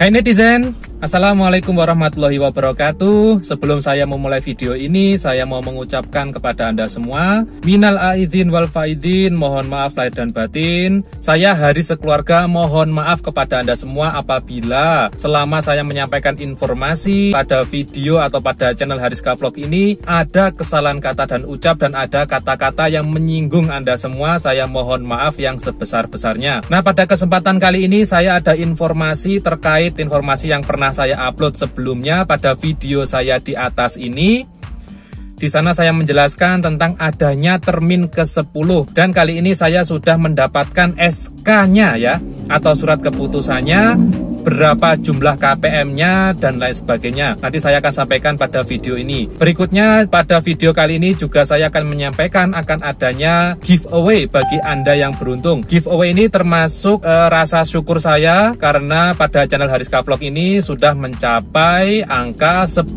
Hey netizen, Assalamualaikum warahmatullahi wabarakatuh. Sebelum saya memulai video ini Saya mau mengucapkan kepada anda semua Minal aidin wal faidin Mohon maaf lahir dan batin. Saya hari sekeluarga mohon maaf kepada anda semua Apabila selama saya menyampaikan informasi Pada video atau pada channel Hariska Vlog ini Ada kesalahan kata dan ucap Dan ada kata-kata yang menyinggung anda semua Saya mohon maaf yang sebesar-besarnya. Nah pada kesempatan kali ini Saya ada informasi terkait terkait informasi yang pernah saya upload sebelumnya pada video saya di atas ini. Di sana saya menjelaskan tentang adanya termin ke-10 dan kali ini saya sudah mendapatkan SK-nya ya atau surat keputusannya berapa jumlah KPM-nya dan lain sebagainya. Nanti saya akan sampaikan pada video ini. Berikutnya pada video kali ini juga saya akan menyampaikan akan adanya giveaway bagi Anda yang beruntung. Giveaway ini termasuk e, rasa syukur saya karena pada channel Hariska Vlog ini sudah mencapai angka 10.000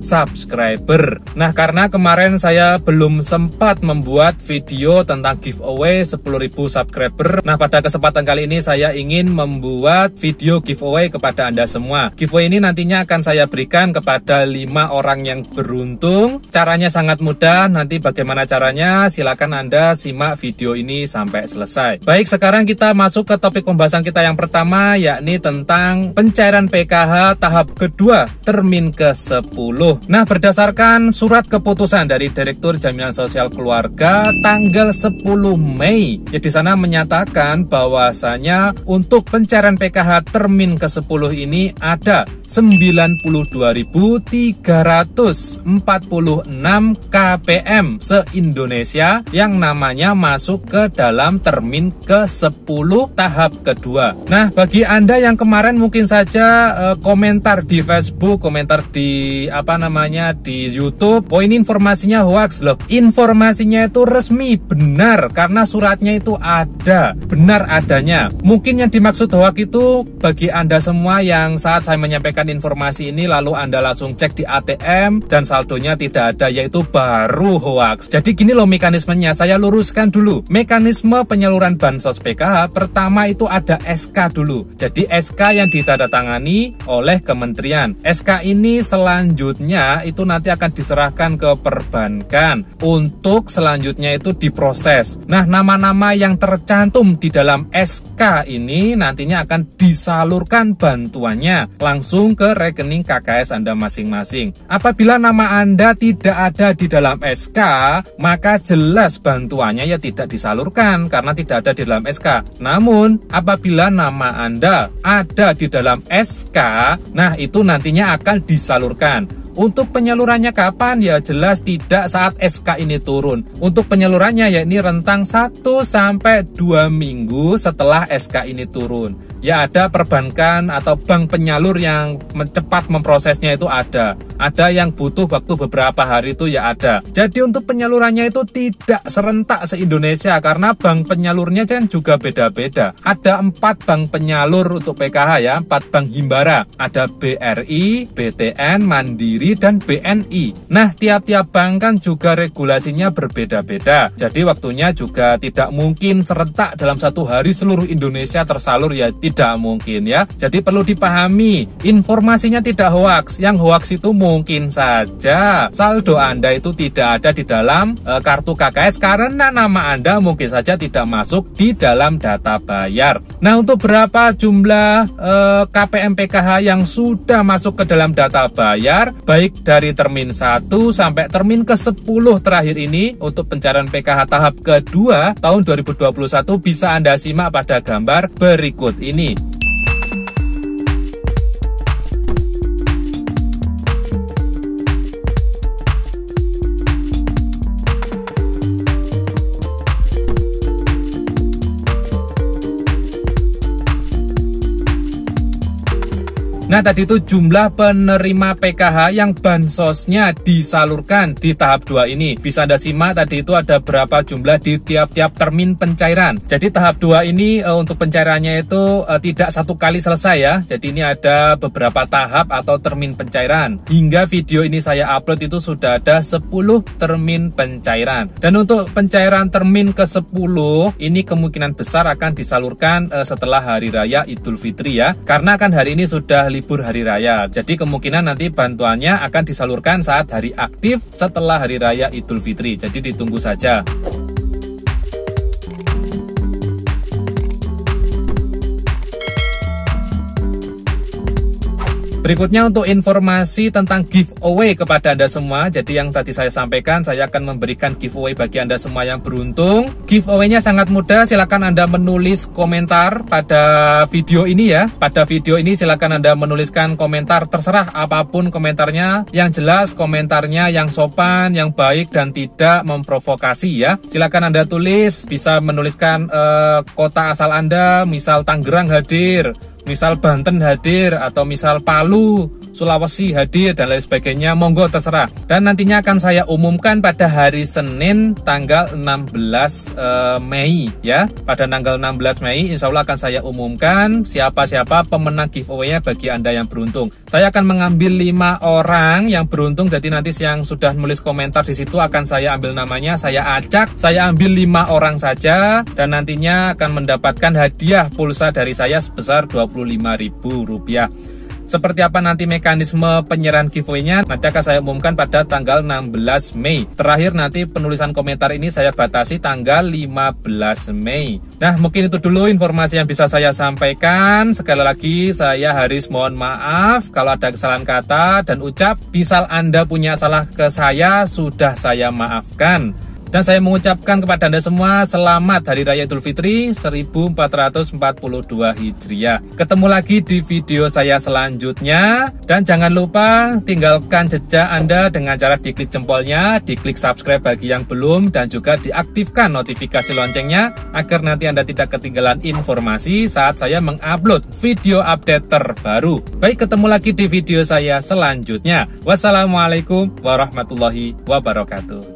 subscriber. Nah, karena kemarin saya belum sempat membuat video tentang giveaway 10.000 subscriber. Nah, pada kesempatan kali ini saya ingin membuat video video giveaway kepada Anda semua. Giveaway ini nantinya akan saya berikan kepada lima orang yang beruntung. Caranya sangat mudah, nanti bagaimana caranya silakan Anda simak video ini sampai selesai. Baik, sekarang kita masuk ke topik pembahasan kita yang pertama yakni tentang pencairan PKH tahap kedua termin ke-10. Nah, berdasarkan surat keputusan dari Direktur Jaminan Sosial Keluarga tanggal 10 Mei, ya di sana menyatakan bahwasanya untuk pencairan PKH termin ke-10 ini ada 92.346 KPM se-Indonesia yang namanya masuk ke dalam termin ke-10 tahap kedua. Nah, bagi Anda yang kemarin mungkin saja uh, komentar di Facebook, komentar di apa namanya di YouTube, oh informasinya hoax loh. Informasinya itu resmi, benar karena suratnya itu ada, benar adanya. Mungkin yang dimaksud hoax itu bagi Anda semua yang saat saya menyampaikan informasi ini lalu Anda langsung cek di ATM dan saldonya tidak ada yaitu baru hoax. Jadi gini loh mekanismenya, saya luruskan dulu. Mekanisme penyaluran bansos PKH pertama itu ada SK dulu. Jadi SK yang ditandatangani oleh kementerian. SK ini selanjutnya itu nanti akan diserahkan ke perbankan untuk selanjutnya itu diproses. Nah, nama-nama yang tercantum di dalam SK ini nantinya akan disalurkan salurkan bantuannya langsung ke rekening KKS Anda masing-masing. Apabila nama Anda tidak ada di dalam SK, maka jelas bantuannya ya tidak disalurkan karena tidak ada di dalam SK. Namun, apabila nama Anda ada di dalam SK, nah itu nantinya akan disalurkan. Untuk penyalurannya kapan? Ya jelas tidak saat SK ini turun. Untuk penyalurannya ya ini rentang 1 sampai 2 minggu setelah SK ini turun ya ada perbankan atau bank penyalur yang cepat memprosesnya itu ada. Ada yang butuh waktu beberapa hari itu ya ada. Jadi untuk penyalurannya itu tidak serentak se-Indonesia karena bank penyalurnya kan juga beda-beda. Ada empat bank penyalur untuk PKH ya, empat bank himbara. Ada BRI, BTN, Mandiri, dan BNI. Nah, tiap-tiap bank kan juga regulasinya berbeda-beda. Jadi waktunya juga tidak mungkin serentak dalam satu hari seluruh Indonesia tersalur ya tidak mungkin ya. Jadi perlu dipahami, informasinya tidak hoax. Yang hoax itu mungkin saja saldo Anda itu tidak ada di dalam e, kartu KKS karena nama Anda mungkin saja tidak masuk di dalam data bayar. Nah, untuk berapa jumlah e, KPM PKH yang sudah masuk ke dalam data bayar baik dari termin 1 sampai termin ke-10 terakhir ini untuk pencarian PKH tahap kedua tahun 2021 bisa Anda simak pada gambar berikut ini ini. Nah tadi itu jumlah penerima PKH yang bansosnya disalurkan di tahap 2 ini. Bisa Anda simak tadi itu ada berapa jumlah di tiap-tiap termin pencairan. Jadi tahap 2 ini uh, untuk pencairannya itu uh, tidak satu kali selesai ya. Jadi ini ada beberapa tahap atau termin pencairan. Hingga video ini saya upload itu sudah ada 10 termin pencairan. Dan untuk pencairan termin ke-10 ini kemungkinan besar akan disalurkan uh, setelah hari raya Idul Fitri ya. Karena kan hari ini sudah libur hari raya. Jadi kemungkinan nanti bantuannya akan disalurkan saat hari aktif setelah hari raya Idul Fitri. Jadi ditunggu saja. Berikutnya untuk informasi tentang giveaway kepada Anda semua. Jadi yang tadi saya sampaikan, saya akan memberikan giveaway bagi Anda semua yang beruntung. Giveaway-nya sangat mudah, silakan Anda menulis komentar pada video ini ya. Pada video ini silakan Anda menuliskan komentar terserah apa pun komentarnya. Yang jelas komentarnya yang sopan, yang baik dan tidak memprovokasi ya. Silakan Anda tulis, bisa menuliskan uh, kota asal Anda, misal Tangerang hadir misal Banten hadir atau misal Palu Sulawesi hadir dan lain sebagainya, monggo terserah. Dan nantinya akan saya umumkan pada hari Senin tanggal 16 uh, Mei ya. Pada tanggal 16 Mei insya Allah akan saya umumkan siapa-siapa pemenang giveaway-nya bagi Anda yang beruntung. Saya akan mengambil lima orang yang beruntung jadi nanti yang sudah menulis komentar di situ akan saya ambil namanya, saya acak, saya ambil lima orang saja dan nantinya akan mendapatkan hadiah pulsa dari saya sebesar Rp25.000. Seperti apa nanti mekanisme penyerahan giveaway-nya nanti akan saya umumkan pada tanggal 16 Mei. Terakhir nanti penulisan komentar ini saya batasi tanggal 15 Mei. Nah, mungkin itu dulu informasi yang bisa saya sampaikan. Sekali lagi saya Haris mohon maaf kalau ada kesalahan kata dan ucap. Misal Anda punya salah ke saya, sudah saya maafkan. Dan saya mengucapkan kepada Anda semua selamat Hari Raya Idul Fitri 1442 Hijriah. Ketemu lagi di video saya selanjutnya. Dan jangan lupa tinggalkan jejak Anda dengan cara diklik jempolnya, diklik subscribe bagi yang belum, dan juga diaktifkan notifikasi loncengnya agar nanti Anda tidak ketinggalan informasi saat saya mengupload video update terbaru. Baik, ketemu lagi di video saya selanjutnya. Wassalamualaikum warahmatullahi wabarakatuh.